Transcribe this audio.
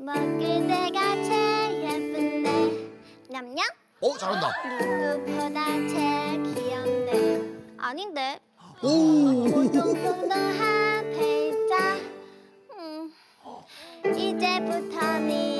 먹을 때가 제일 예쁜데. 냠냠? 어 잘한다. 누구보다 제일 귀여운데 아닌데. 오. 뚱뚱뚱한 페이자. 음, 이제부터 네